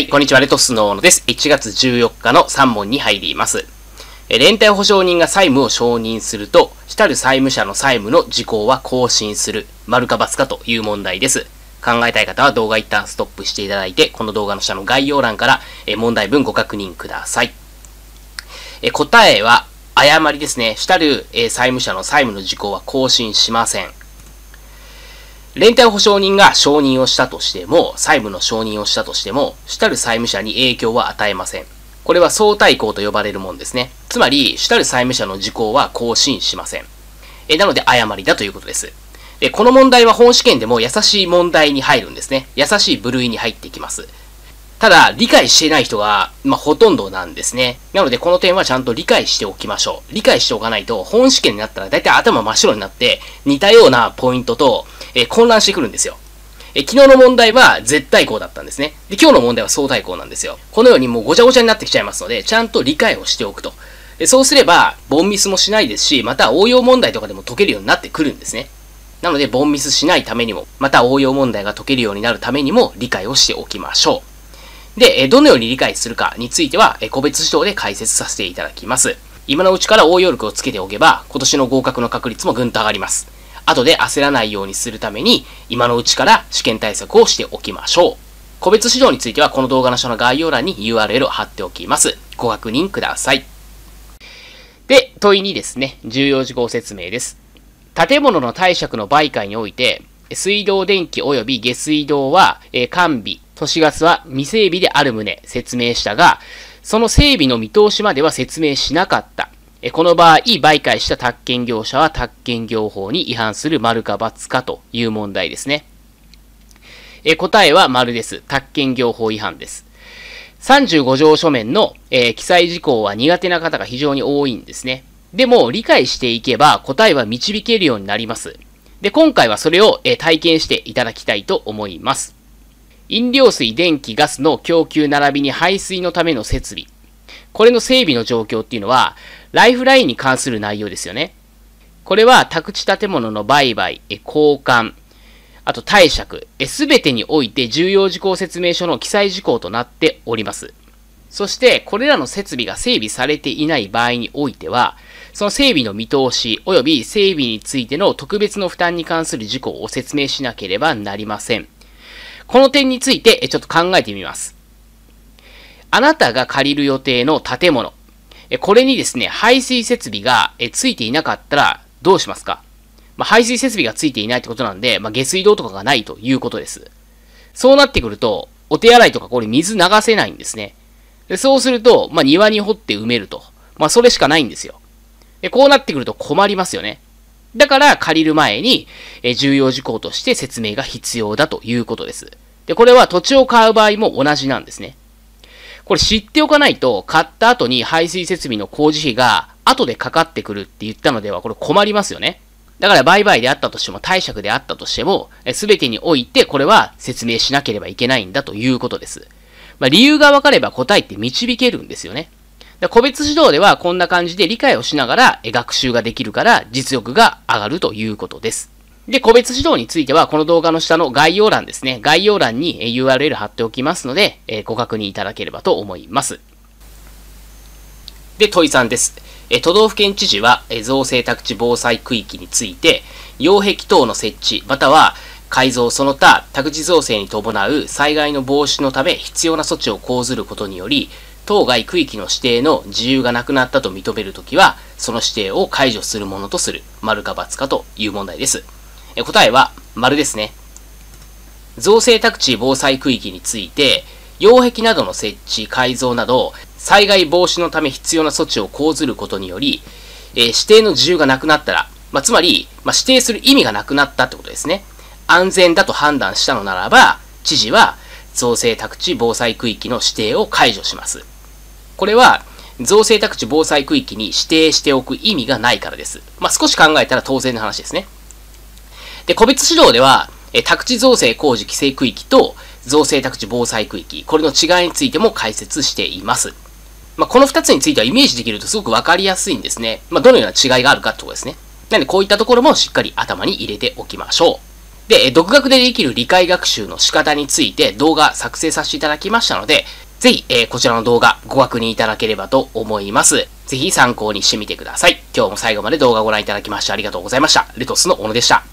はい、こんにちは、レトスノーノです。1月14日の3問に入ります。え連帯保証人が債務を承認すると、来る債務者の債務の時効は更新する。丸か×かという問題です。考えたい方は動画一旦ストップしていただいて、この動画の下の概要欄から問題文ご確認ください。え答えは、誤りですね。来る債務者の債務の時効は更新しません。連帯保証人が承認をしたとしても、債務の承認をしたとしても、主たる債務者に影響は与えません。これは相対項と呼ばれるものですね。つまり、主たる債務者の時効は更新しません。えなので、誤りだということです。で、この問題は本試験でも優しい問題に入るんですね。優しい部類に入ってきます。ただ、理解していない人が、まあ、ほとんどなんですね。なので、この点はちゃんと理解しておきましょう。理解しておかないと、本試験になったら大体頭真っ白になって、似たようなポイントと、えー、混乱してくるんですよ。え昨日の問題は絶対項だったんですね。で、今日の問題は相対項なんですよ。このようにもうごちゃごちゃになってきちゃいますので、ちゃんと理解をしておくと。でそうすれば、ボンミスもしないですし、また応用問題とかでも解けるようになってくるんですね。なので、ボンミスしないためにも、また応用問題が解けるようになるためにも理解をしておきましょう。で、どのように理解するかについては、個別指導で解説させていただきます。今のうちから応用力をつけておけば、今年の合格の確率もぐんと上がります。後で焦らないようにするために、今のうちから試験対策をしておきましょう。個別指導については、この動画の下の概要欄に URL を貼っておきます。ご確認ください。で、問いにですね、重要事項説明です。建物の貸借の売買において、水道電気及び下水道は、え完備、都市ガスは未整備である旨説明したが、その整備の見通しまでは説明しなかった。この場合、売買した宅建業者は宅建業法に違反する丸か×かという問題ですね。答えは丸です。宅建業法違反です。35条書面の、え、記載事項は苦手な方が非常に多いんですね。でも、理解していけば答えは導けるようになります。で、今回はそれを、え、体験していただきたいと思います。飲料水、電気、ガスの供給並びに排水のための設備。これの整備の状況っていうのは、ライフラインに関する内容ですよね。これは宅地建物の売買、交換、あと貸借、すべてにおいて重要事項説明書の記載事項となっております。そして、これらの設備が整備されていない場合においては、その整備の見通し及び整備についての特別の負担に関する事項を説明しなければなりません。この点についてちょっと考えてみます。あなたが借りる予定の建物、これにですね、排水設備がついていなかったらどうしますか？まあ、排水設備がついていないってことなんで、まあ、下水道とかがないということです。そうなってくると、お手洗いとかこれ水流せないんですね。でそうすると、まあ、庭に掘って埋めると。まあ、それしかないんですよ。でこうなってくると困りますよね。だから借りる前に、え重要事項として説明が必要だということです。で、これは土地を買う場合も同じなんですね。これ知っておかないと、買った後に排水設備の工事費が後でかかってくるって言ったのでは、これ困りますよね。だから売買であったとしても、貸借であったとしても、すべてにおいてこれは説明しなければいけないんだということです。まあ、理由が分かれば答えって導けるんですよね。個別指導ではこんな感じで理解をしながら学習ができるから実力が上がるということです。で、個別指導についてはこの動画の下の概要欄ですね。概要欄に URL 貼っておきますので、えご確認いただければと思います。で、問い3です。え都道府県知事はえ造成宅地防災区域について、擁壁等の設置、または改造その他宅地造成に伴う災害の防止のため必要な措置を講ずることにより、当該区域の指定の自由がなくなったと認めるときは、その指定を解除するものとする、丸か×かという問題です。え答えは、丸ですね。造成宅地防災区域について、擁壁などの設置、改造など、災害防止のため必要な措置を講ずることにより、えー、指定の自由がなくなったら、まあ、つまり、まあ、指定する意味がなくなったってことですね。安全だと判断したのならば、知事は造成宅地防災区域の指定を解除します。これは、造成宅地防災区域に指定しておく意味がないからです。まあ、少し考えたら当然の話ですね。で、個別指導では、え宅地造成工事規制区域と造成宅地防災区域、これの違いについても解説しています。まあ、この2つについてはイメージできるとすごくわかりやすいんですね。まあ、どのような違いがあるかってことですね。なので、こういったところもしっかり頭に入れておきましょう。で、独学でできる理解学習の仕方について動画作成させていただきましたので、ぜひ、えー、こちらの動画ご確認いただければと思います。ぜひ参考にしてみてください。今日も最後まで動画をご覧いただきましてありがとうございました。レトスの小野でした。